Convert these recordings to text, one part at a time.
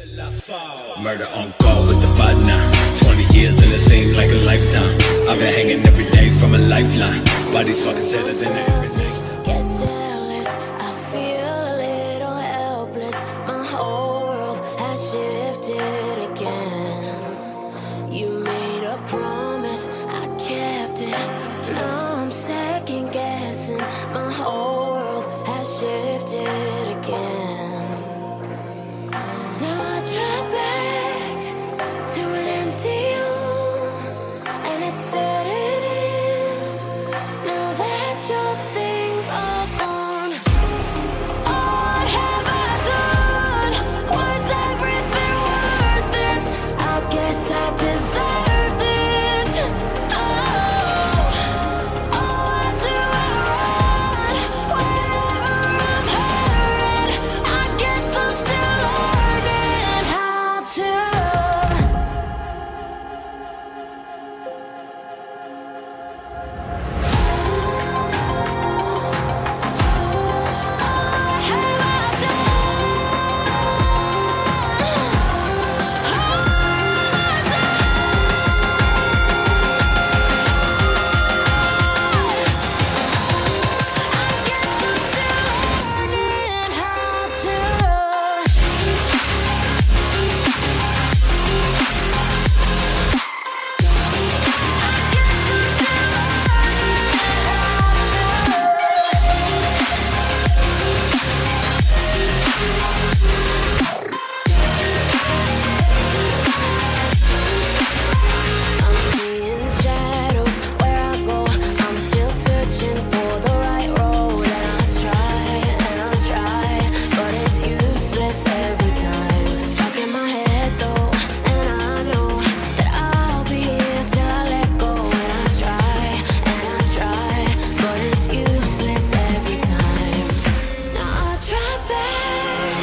Murder on call with the fight now. 20 years like a lifetime. I've been hanging every day from a lifeline. Body's fucking tighter than everything. Get jealous, I feel a little helpless. My whole world has shifted again. You made a promise, I kept it. Now I'm second guessing. My whole world has shifted again. it's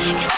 Thank you.